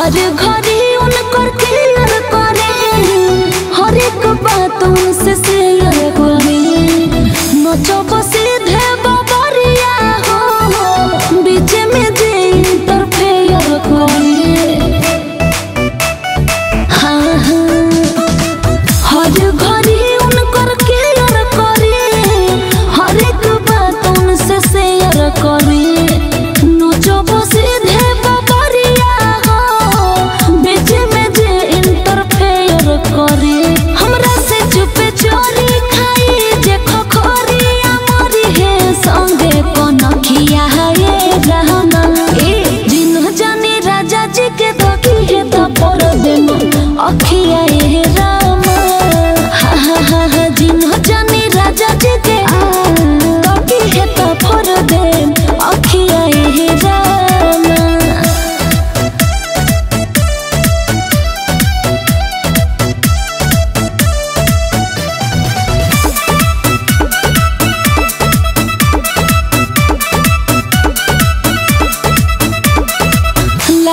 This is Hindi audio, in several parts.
हर घड़ी उनकर क्लियर करे। हर एक बात उनसे शेयर करे नचो सीधे बबरिया हो। बीच में जे इंटरफेयर करे हाँ हाँ। हर घड़ी उनकर क्लियर करे। हर एक बात उनसे शेयर करे।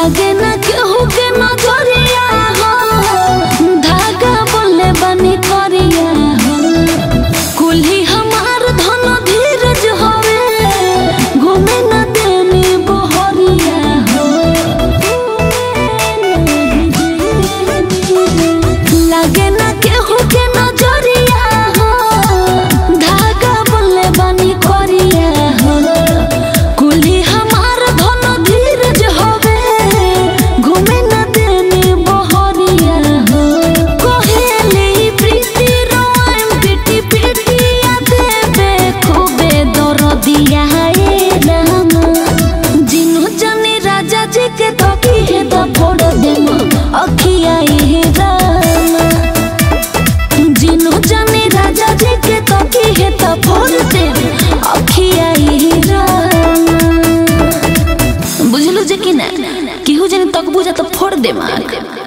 লাগে না কেউ কেন ধরে जे कि ना केहू जने तकबू जा तो फोड़ दे मार